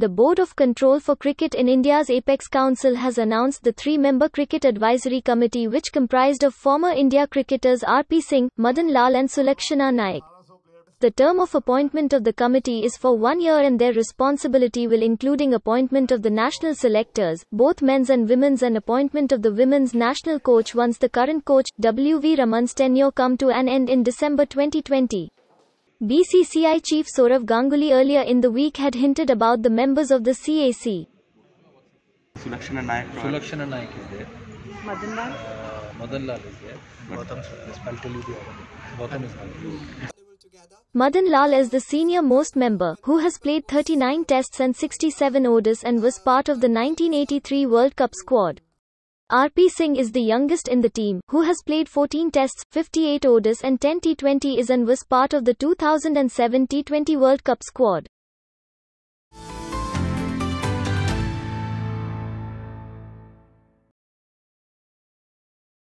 The Board of Control for Cricket in India's Apex Council has announced the three-member Cricket Advisory Committee which comprised of former India cricketers RP Singh, Madan Lal and Sulakshana Naik. The term of appointment of the committee is for one year and their responsibility will including appointment of the national selectors, both men's and women's and appointment of the women's national coach once the current coach, W.V. Raman's tenure come to an end in December 2020. BCCI chief Sourav Ganguly earlier in the week had hinted about the members of the CAC. Sulakshana Naik. Sulakshana Naik is there. Madan Lal? Uh, Madan Lal is there. Gautam, yes, I'll tell you the other. Gautam is. Madan Lal is the senior most member, who has played 39 tests and 67 ODIs and was part of the 1983 World Cup squad. RP Singh is the youngest in the team, who has played 14 tests, 58 ODIs and 10 T20s and was part of the 2007 T20 World Cup squad.